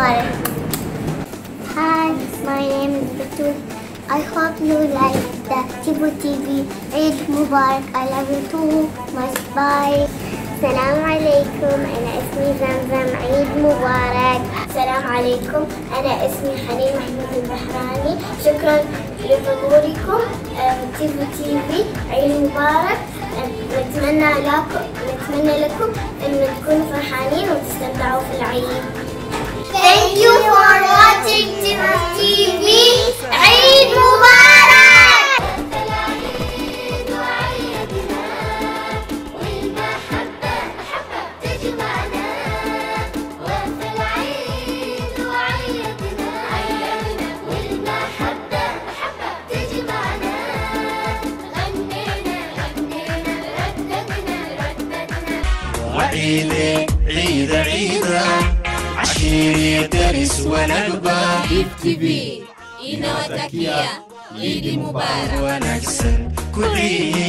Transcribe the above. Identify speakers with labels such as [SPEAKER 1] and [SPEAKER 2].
[SPEAKER 1] Hi, my name is I hope you like the Tibu TV. Eid Mubarak. I love you too much. Bye. السلام عليكم أنا اسمي زمزم عيد مبارك السلام عليكم أنا اسمي حنين محمود البحراني شكرا لظهوركم تيفو تيفي عيد مبارك نتمنى لكم نتمنى لكم أن تكونوا فرحانين وتستمتعوا في العيد
[SPEAKER 2] وعيدي عيد عيدة عشيري درس ونقبة
[SPEAKER 3] TV inawatakia Idi Mubarak.
[SPEAKER 2] ونكسر كل عيدة